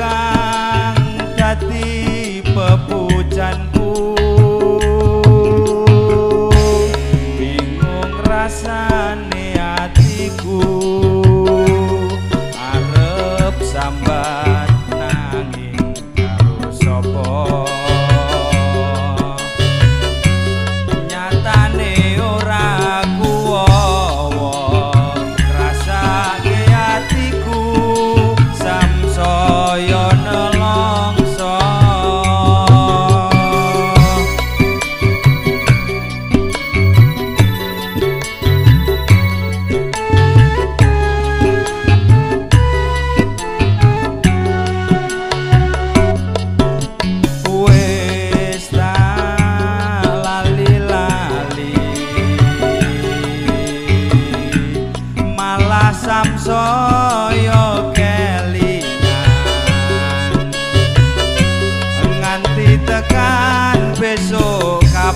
kang dadi pepucanku bingung rasane atiku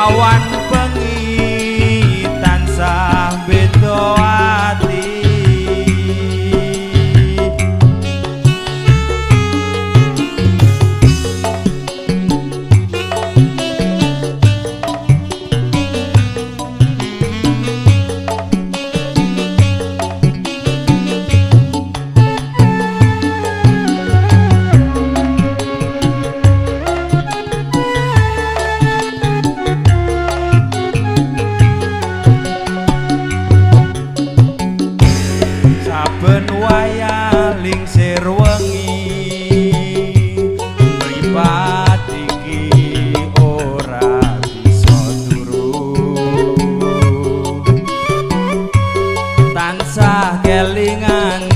awan kelingan.